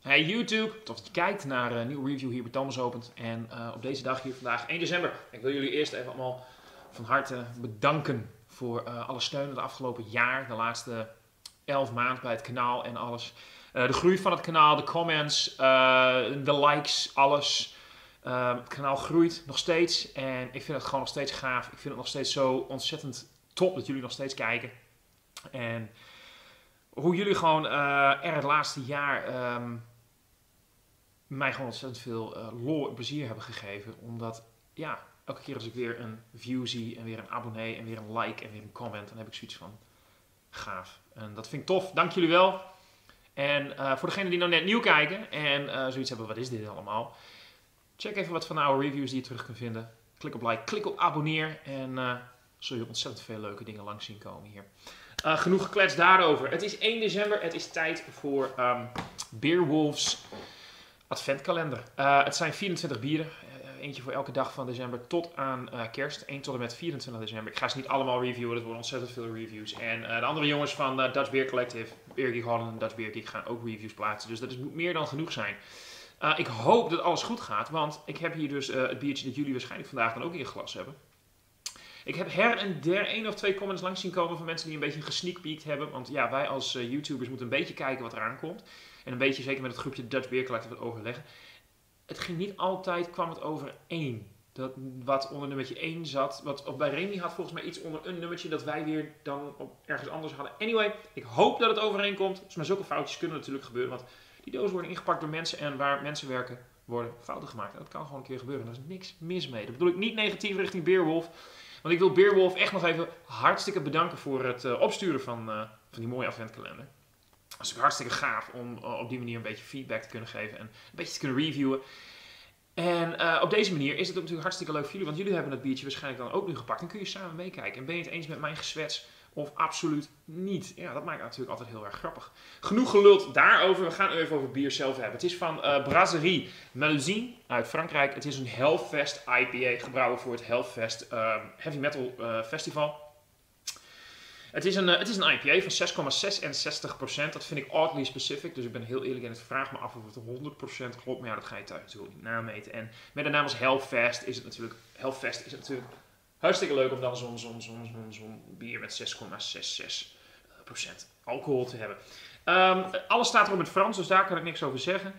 Hey YouTube, tof dat je kijkt naar een nieuwe review hier bij Thomas Opent. En uh, op deze dag hier vandaag, 1 december. Ik wil jullie eerst even allemaal van harte bedanken voor uh, alle steun het afgelopen jaar. De laatste 11 maanden bij het kanaal en alles. De groei van het kanaal, de comments, de likes, alles. het kanaal groeit nog steeds en ik vind het gewoon nog steeds gaaf. Ik vind het nog steeds zo ontzettend top dat jullie nog steeds kijken. En hoe jullie gewoon er het laatste jaar um, mij gewoon ontzettend veel uh, lol en plezier hebben gegeven. Omdat, ja, elke keer als ik weer een view zie en weer een abonnee en weer een like en weer een comment, dan heb ik zoiets van gaaf. En dat vind ik tof. Dank jullie wel. En uh, voor degenen die nou net nieuw kijken en uh, zoiets hebben, wat is dit allemaal? Check even wat van de oude reviews die je terug kunt vinden. Klik op like, klik op abonneer en zul je ontzettend veel leuke dingen langs zien komen hier. genoeg geklets daarover. Het is 1 december, het is tijd voor um, Beerwolves adventkalender. Uh, het zijn 24 bieren. Uh, eentje voor elke dag van december tot aan uh, kerst. 1 tot en met 24 december. Ik ga ze niet allemaal reviewen, dat worden ontzettend veel reviews. En de andere jongens van Dutch Beer Collective, Beer Geek Holland en Dutch Beer Geek gaan ook reviews plaatsen. Dus dat is, moet meer dan genoeg zijn. ik hoop dat alles goed gaat, want ik heb hier dus het biertje dat jullie waarschijnlijk vandaag dan ook in glas hebben. Ik heb her en der één of twee comments langs zien komen van mensen die een beetje een gesneakpeekt hebben. Want ja, wij als YouTubers moeten een beetje kijken wat eraan komt. En een beetje zeker met het groepje Dutch Beer Collective wat overleggen. Het ging niet altijd, kwam het over één. Dat, wat onder nummertje 1 zat. Wat bij Remy had volgens mij iets onder een nummertje dat wij weer dan op ergens anders hadden. Anyway, ik hoop dat het overeenkomt. Dus maar zulke foutjes kunnen natuurlijk gebeuren. Want die dozen worden ingepakt door mensen en waar mensen werken worden fouten gemaakt. dat kan gewoon een keer gebeuren. Daar is niks mis mee. Dat bedoel ik niet negatief richting Beerwolf. Want ik wil Beerwolf echt nog even hartstikke bedanken voor het uh, opsturen van, uh, van die mooie adventkalender. Dat is hartstikke gaaf om uh, op die manier een beetje feedback te kunnen geven en een beetje te kunnen reviewen. En uh, op deze manier is het natuurlijk hartstikke leuk voor jullie, want jullie hebben het biertje waarschijnlijk dan ook nu gepakt. Dan kun je samen meekijken. En ben je het eens met mijn gezwets of absoluut niet? Ja, dat maakt natuurlijk altijd heel erg grappig. Genoeg geluld daarover. We gaan even over het bier zelf hebben. Het is van uh, Brasserie Melusine uit Frankrijk. Het is een Hellfest IPA, gebrouwen voor het Hellfest uh, Heavy Metal Festival. Het is een, uh, het is een IPA van 6,66%. Dat vind ik oddly specific. Dus ik ben heel eerlijk en het vraag me af of het 100% klopt. Maar ja, dat ga je thuis natuurlijk niet nameten. En met de naam als Hellfest is het natuurlijk, Hellfest is het natuurlijk hartstikke leuk om dan zo'n zo'n zo'n zo'n bier met 6,66% alcohol te hebben. Um, alles staat er op het Frans, dus daar kan ik niks over zeggen.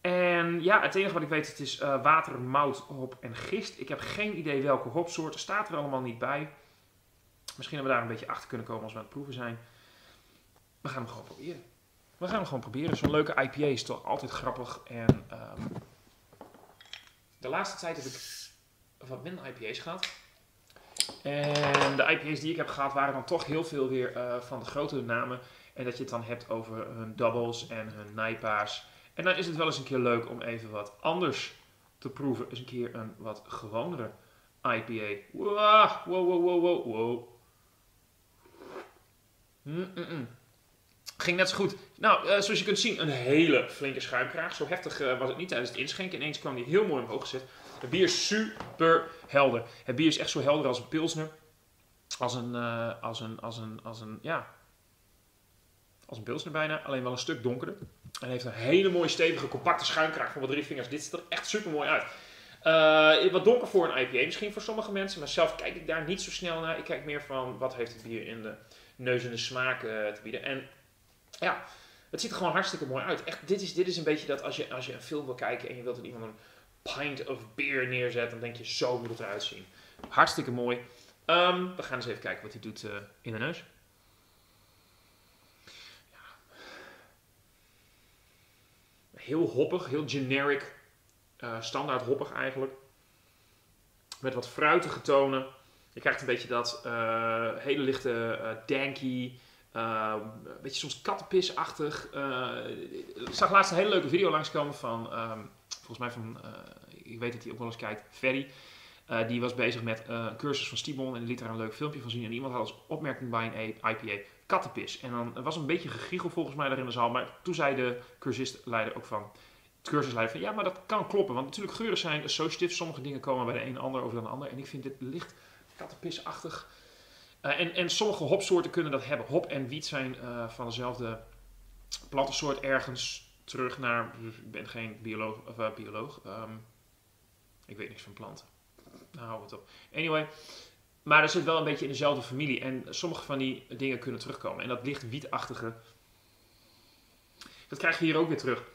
En ja, het enige wat ik weet, het is uh, water, mout, hop en gist. Ik heb geen idee welke hopsoorten. Staat er allemaal niet bij. Misschien hebben we daar een beetje achter kunnen komen als we aan het proeven zijn. We gaan hem gewoon proberen. We gaan hem gewoon proberen. Zo'n leuke IPA is toch altijd grappig. En um, de laatste tijd heb ik wat minder IPA's gehad. En de IPA's die ik heb gehad waren dan toch heel veel weer uh, van de grotere namen. En dat je het dan hebt over hun doubles en hun nijpa's. En dan is het wel eens een keer leuk om even wat anders te proeven. Eens een keer een wat gewonere IPA. Wow, wow, wow, wow, wow. Ging net zo goed. Nou, uh, zoals je kunt zien, een hele flinke schuimkraag. Zo heftig uh, was het niet tijdens het inschenken. Ineens kwam die heel mooi omhoog gezet. Het bier is super helder. Het bier is echt zo helder als een pilsner. Als een, uh, als een, als een, als een, ja, als een pilsner bijna. Alleen wel een stuk donkerder. En heeft een hele mooie stevige, compacte schuimkraag van wat drie vingers. Dit ziet er echt super mooi uit. Uh, wat donker voor een IPA misschien voor sommige mensen. Maar zelf kijk ik daar niet zo snel naar. Ik kijk meer van wat heeft het bier in de neus en de smaak uh, te bieden. En ja, het ziet er gewoon hartstikke mooi uit. Echt, dit is, dit is een beetje dat als je, als je een film wil kijken en je wilt dat iemand een pint of beer neerzet, dan denk je zo moet het eruit zien. Hartstikke mooi. Um, we gaan eens even kijken wat hij doet uh, in de neus. Ja. Heel hoppig, heel generic. Uh, standaard hoppig eigenlijk. Met wat fruitige tonen. Je krijgt een beetje dat uh, hele lichte uh, danky, uh, een beetje soms kattenpisachtig. ik zag laatst een hele leuke video langskomen van, um, volgens mij van, ik weet dat hij ook wel eens kijkt, Ferry. die was bezig met een cursus van Stibon en die liet daar een leuk filmpje van zien. En iemand had als opmerking bij een IPA kattenpis. En dan er was een beetje gegiegel volgens mij daar in de zaal. Maar toen zei de cursistleider ook van, het cursusleider van ja, maar dat kan kloppen. Want natuurlijk geuren zijn associatief. Sommige dingen komen bij de een ander over dan de ander. En ik vind dit licht kattenpisachtig. Uh, en, en sommige hopsoorten kunnen dat hebben. Hop en wiet zijn uh, van dezelfde plantensoort ergens terug naar. Ik ben geen bioloog. Of, uh, bioloog. Ehm, ik weet niks van planten. Nou, hou het op. Anyway. Maar er zit wel een beetje in dezelfde familie. En sommige van die dingen kunnen terugkomen. En dat licht wietachtige. Dat krijg je hier ook weer terug.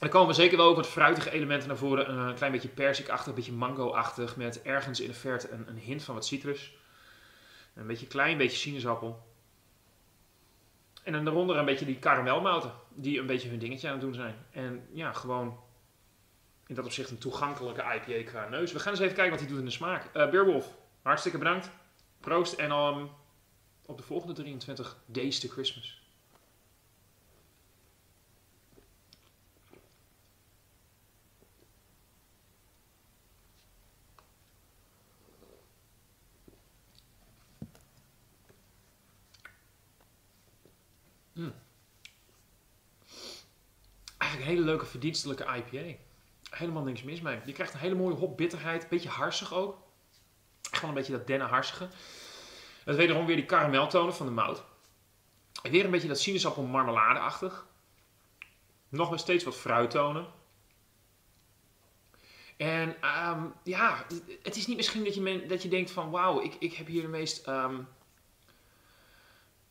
En dan komen zeker wel ook wat fruitige elementen naar voren. Een klein beetje persikachtig, een beetje mango-achtig. Met ergens in de verte een, een hint van wat citrus. Een beetje klein beetje sinaasappel. En dan daaronder een beetje die karamelmouten. Die een beetje hun dingetje aan het doen zijn. En ja, gewoon in dat opzicht een toegankelijke IPA qua neus. We gaan eens even kijken wat hij doet in de smaak. Uh, Beerwolf, hartstikke bedankt. Proost en um, op de volgende 23 Days to Christmas. Eigenlijk een hele leuke verdienstelijke IPA. Helemaal niks mis mee. Je krijgt een hele mooie hopbitterheid. Beetje harsig ook. Gewoon een beetje dat dennenharsige. Het wederom weer die karameltonen van de mout. Weer een beetje dat sinaasappel marmeladeachtig. Nog wel steeds wat fruittonen. En um, ja, het is niet misschien dat je, dat je denkt van wauw, ik, ik heb hier de meest um,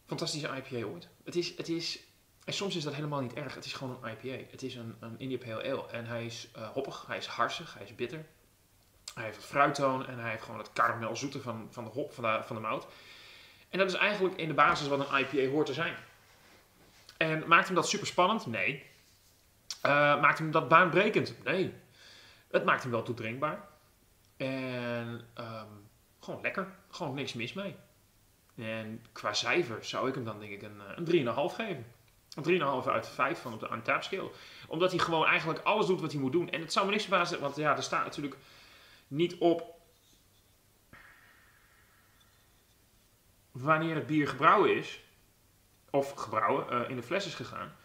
fantastische IPA ooit. Het is, het is, en soms is dat helemaal niet erg. Het is gewoon een IPA. Het is een, een India Pale Ale. En hij is uh, hoppig, hij is harsig, hij is bitter. Hij heeft een fruittoon en hij heeft gewoon het karamelzoete van, van de hop, van de, van de mout. En dat is eigenlijk in de basis wat een IPA hoort te zijn. En maakt hem dat super spannend? Nee. Uh, maakt hem dat baanbrekend? Nee. Het maakt hem wel toedrinkbaar. En um, gewoon lekker. Gewoon niks mis mee. En qua cijfer zou ik hem dan denk ik een, een 3,5 geven. Een 3,5 uit 5 van op de Untap scale. Omdat hij gewoon eigenlijk alles doet wat hij moet doen. En het zou me niks verbazen, want ja, er staat natuurlijk niet op wanneer het bier gebrouwen is. Of gebrouwen, uh, in de fles is gegaan.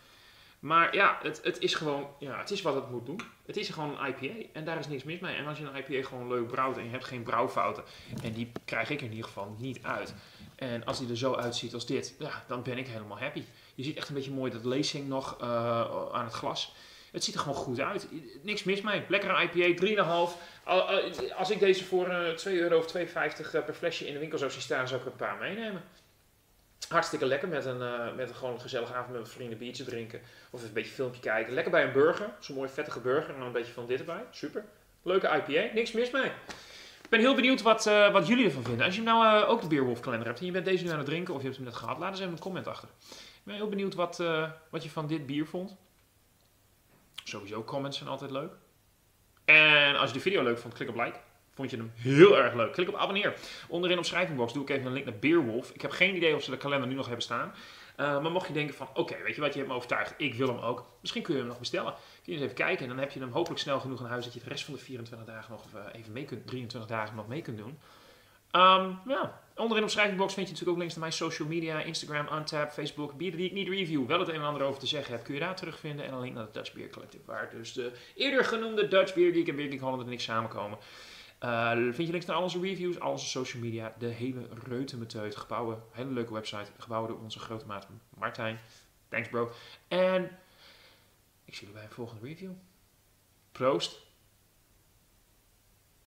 Maar ja, het, het is gewoon, ja, het is wat het moet doen. Het is gewoon een IPA en daar is niks mis mee. En als je een IPA gewoon leuk brouwt en je hebt geen brouwfouten, en die krijg ik in ieder geval niet uit. En als die er zo uitziet als dit, ja, dan ben ik helemaal happy. Je ziet echt een beetje mooi dat lacing nog uh, aan het glas. Het ziet er gewoon goed uit. Niks mis mee. Lekkere IPA, 3,5. Als ik deze voor uh, 2 euro of 2,50 per flesje in de winkel zou zien staan, zou ik er een paar meenemen. Hartstikke lekker met een, uh, met een gewoon gezellige avond met mijn vrienden biertje drinken. Of even een beetje filmpje kijken. Lekker bij een burger. Zo'n mooi vettige burger en dan een beetje van dit erbij. Super. Leuke IPA. Niks mis mee. Ik ben heel benieuwd wat, uh, wat jullie ervan vinden. Als je nou uh, ook de Beerwolf kalender hebt en je bent deze nu aan het drinken of je hebt hem net gehad, laat eens even een comment achter. Ik ben heel benieuwd wat, wat je van dit bier vond. Sowieso comments zijn altijd leuk. En als je de video leuk vond, klik op like. Vond je hem heel erg leuk? Klik op abonneer. Onderin op schrijvingbox doe ik even een link naar Beerwolf. Ik heb geen idee of ze de kalender nu nog hebben staan. Uh, maar mocht je denken van, oké, weet je wat, je hebt me overtuigd, ik wil hem ook. Misschien kun je hem nog bestellen. Kun je eens even kijken en dan heb je hem hopelijk snel genoeg in huis dat je de rest van de 24 dagen nog uh, even mee kunt, 23 dagen nog mee kunt doen. Um, ja, onderin op schrijvingbox vind je natuurlijk ook links naar mijn social media, Instagram, Untap, Facebook, bieren die ik niet review, wel het een en ander over te zeggen heb, kun je daar terugvinden. En een link naar de Dutch Beer Collective, waar dus de eerder genoemde Dutch Beer Geek en Beer Geek Holland en ik samenkomen. Uh, vind je links naar al onze reviews, al onze social media, de hele reutemeteut, gebouwen, hele leuke website, gebouwen door onze grote maat Martijn. Thanks bro. En ik zie jullie bij een volgende review. Proost.